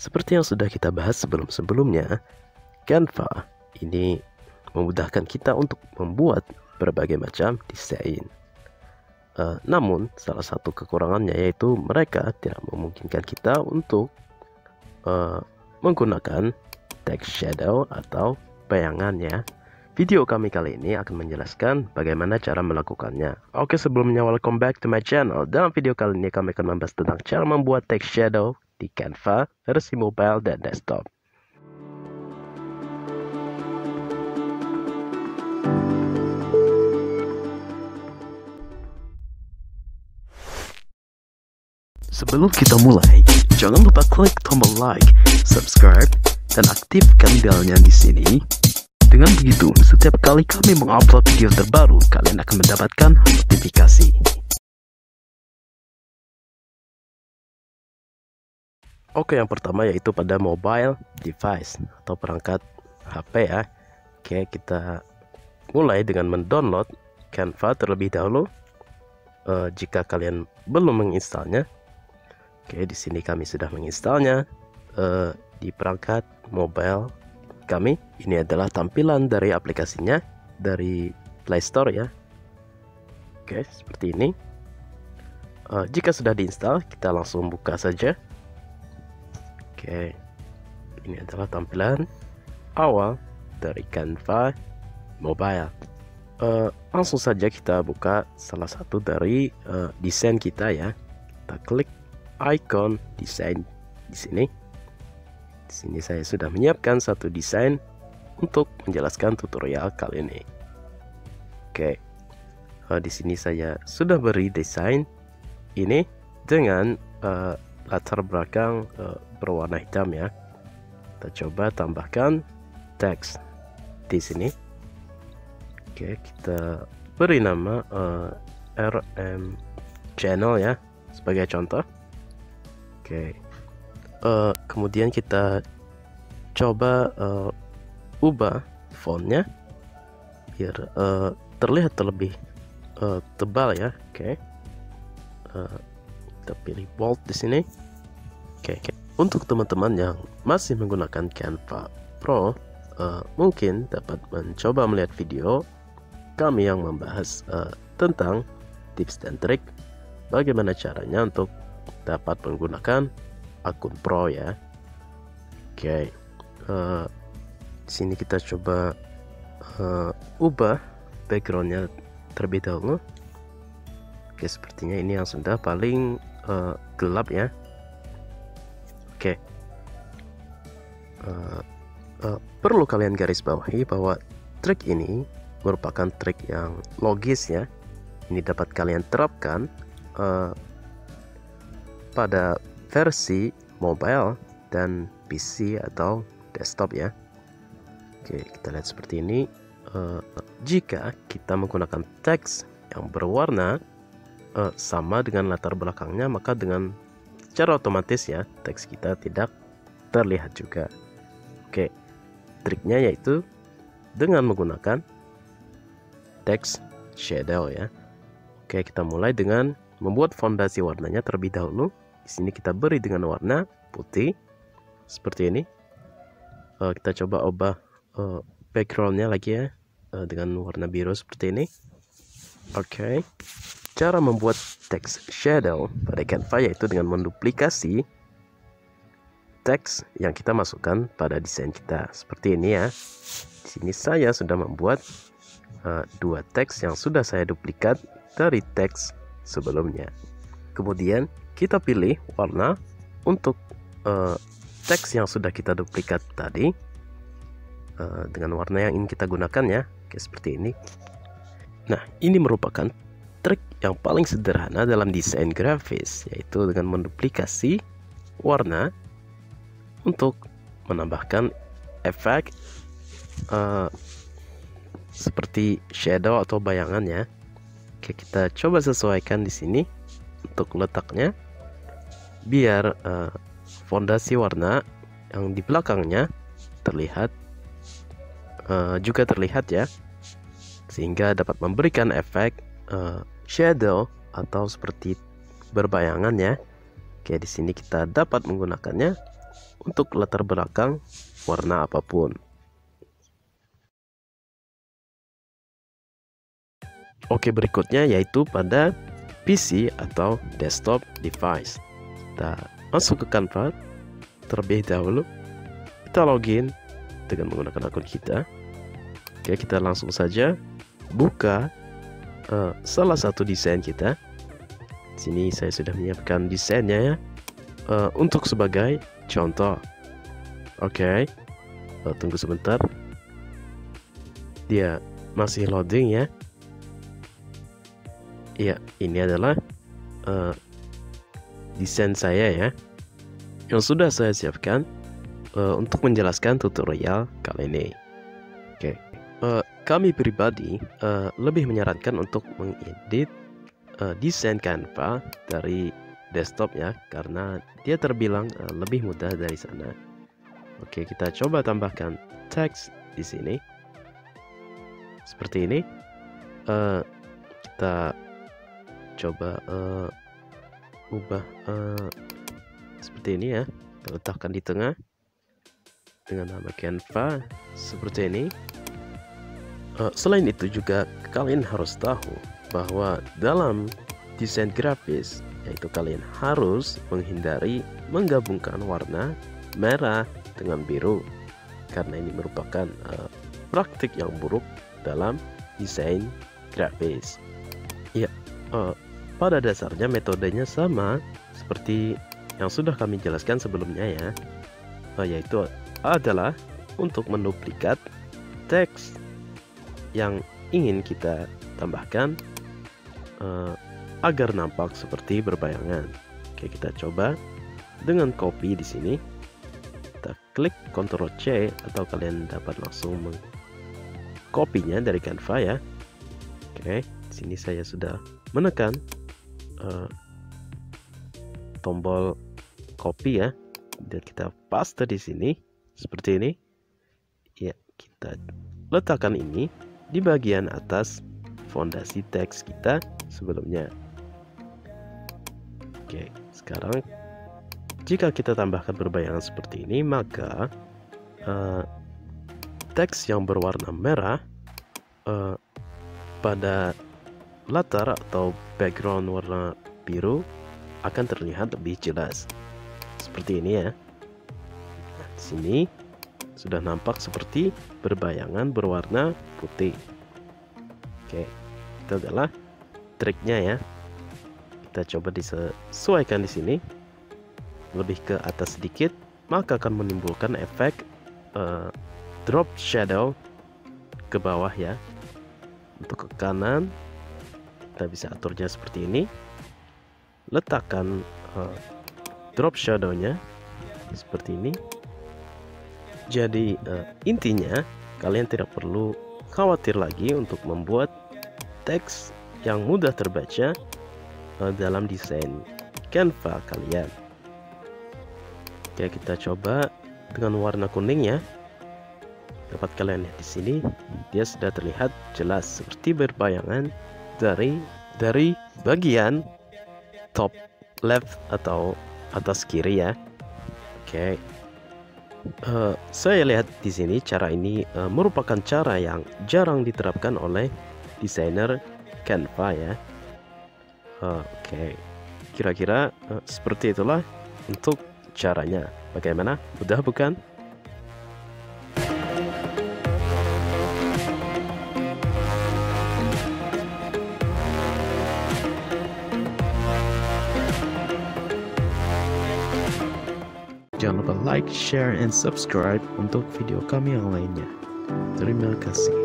Seperti yang sudah kita bahas sebelum-sebelumnya, Canva ini memudahkan kita untuk membuat berbagai macam desain. Uh, namun, salah satu kekurangannya yaitu mereka tidak memungkinkan kita untuk uh, menggunakan text shadow atau bayangannya. Video kami kali ini akan menjelaskan bagaimana cara melakukannya. Oke sebelumnya welcome back to my channel. Dalam video kali ini kami akan membahas tentang cara membuat text shadow di Canva versi mobile dan desktop. Sebelum kita mulai, jangan lupa klik tombol like, subscribe, dan aktifkan belnya di sini. Dengan begitu, setiap kali kami mengupload video terbaru, kalian akan mendapatkan notifikasi. Oke, yang pertama yaitu pada mobile device atau perangkat HP ya. Oke, kita mulai dengan mendownload Canva terlebih dahulu. Uh, jika kalian belum menginstalnya, oke di sini kami sudah menginstalnya. Uh, di perangkat mobile kami. Ini adalah tampilan dari aplikasinya dari Play Store ya. Oke, seperti ini. Uh, jika sudah diinstal, kita langsung buka saja. Oke, ini adalah tampilan awal dari Canva Mobile. Uh, langsung saja kita buka salah satu dari uh, desain kita ya. Kita klik icon desain di sini. Di sini saya sudah menyiapkan satu desain untuk menjelaskan tutorial kali ini. Oke, uh, di sini saya sudah beri desain ini dengan uh, latar belakang uh, berwarna hitam ya. Kita coba tambahkan teks di sini. Oke, kita beri nama uh, RM channel ya sebagai contoh. Oke uh, kemudian kita coba uh, ubah fontnya biar uh, terlihat terlebih uh, tebal ya oke okay. Kita pilih bold di sini oke okay. untuk teman-teman yang masih menggunakan Canva Pro uh, mungkin dapat mencoba melihat video kami yang membahas uh, tentang tips dan trik bagaimana caranya untuk dapat menggunakan akun pro ya oke okay. uh, eh, sini kita coba uh, ubah backgroundnya terlebih dahulu oke sepertinya ini yang sudah paling uh, gelap ya. Oke. Okay. uh, uh, perlu kalian garis bawahi bahwa trik ini merupakan trik yang logis ya. Ini dapat kalian terapkan uh, pada versi mobile dan PC atau desktop ya. Oke kita lihat seperti ini. Uh, jika kita menggunakan teks yang berwarna uh, sama dengan latar belakangnya maka dengan secara otomatis ya teks kita tidak terlihat juga Oke triknya yaitu dengan menggunakan teks shadow ya Oke kita mulai dengan membuat fondasi warnanya terlebih dahulu di sini kita beri dengan warna putih seperti ini. Uh, kita coba ubah uh, backgroundnya lagi ya uh, dengan warna biru seperti ini. Oke. Okay. Cara membuat text shadow pada Canva yaitu dengan menduplikasi teks yang kita masukkan pada desain kita seperti ini ya. Di sini saya sudah membuat uh, dua teks yang sudah saya duplikat dari teks sebelumnya. Kemudian kita pilih warna untuk uh, teks yang sudah kita duplikat tadi uh, dengan warna yang ingin kita gunakan ya Oke, seperti ini nah ini merupakan trik yang paling sederhana dalam desain grafis yaitu dengan menduplikasi warna untuk menambahkan efek uh, seperti shadow atau bayangan ya. Oke, kita coba sesuaikan di sini untuk letaknya biar uh, fondasi warna yang di belakangnya terlihat uh, juga terlihat ya sehingga dapat memberikan efek uh, shadow atau seperti berbayangan ya Oke di sini kita dapat menggunakannya untuk latar belakang warna apa pun. Oke, berikutnya yaitu pada PC atau desktop device. Kita masuk ke Canva terlebih dahulu. Kita login dengan menggunakan akun kita. Oke, kita langsung saja buka uh, salah satu desain kita. Sini saya sudah menyiapkan desainnya ya. Uh, untuk sebagai contoh. Oke. Uh, tunggu sebentar. Dia masih loading ya. Iya, ini adalah uh, desain saya ya yang sudah saya siapkan uh, untuk menjelaskan tutorial kali ini. Oke, okay. uh, kami pribadi uh, lebih menyarankan untuk mengedit uh, desain Canva dari desktop ya, karena dia terbilang uh, lebih mudah dari sana. Oke, kita coba tambahkan teks di sini seperti ini. Uh, kita coba uh, ubah uh, seperti ini ya kita letakkan di tengah dengan nama Canva seperti ini selain itu juga kalian harus tahu bahwa dalam desain grafis yaitu kalian harus menghindari menggabungkan warna merah dengan biru. Karena ini merupakan uh, praktik yang buruk dalam desain grafis. Ya uh, pada dasarnya metodenya sama seperti yang sudah kami jelaskan sebelumnya ya, uh, yaitu adalah untuk menduplikat teks yang ingin kita tambahkan uh, agar nampak seperti berbayangan. Oke, kita coba dengan copy di sini. Kita klik Ctrl C atau kalian dapat langsung mengkopinya dari Canva ya. Oke, di sini saya sudah menekan uh, tombol copy ya dan kita paste di sini seperti ini ya kita letakkan ini di bagian atas fondasi teks kita sebelumnya. Oke sekarang jika kita tambahkan berbayangan seperti ini maka uh, teks yang berwarna merah uh, pada latar atau background warna biru akan terlihat lebih jelas. Seperti ini ya. Nah, di sini sudah nampak seperti berbayangan berwarna putih. Oke itu adalah triknya ya. Kita coba disesuaikan di sini. Lebih ke atas sedikit maka akan menimbulkan efek uh, drop shadow ke bawah ya. Untuk ke kanan kita bisa aturnya seperti ini. Letakkan uh, drop shadownya seperti ini jadi uh, intinya kalian tidak perlu khawatir lagi untuk membuat teks yang mudah terbaca uh, dalam desain Canva kalian oke kita coba dengan warna kuning ya dapat kalian lihat di sini dia sudah terlihat jelas seperti berbayangan dari dari bagian top left atau atas kiri ya. Oke. Uh, saya lihat di sini cara ini uh, merupakan cara yang jarang diterapkan oleh desainer Canva ya. Uh, Oke. Okay. Kira-kira uh, seperti itulah untuk caranya. Bagaimana? Mudah bukan? Jangan lupa like, share, and subscribe untuk video kami yang lainnya. Terima kasih.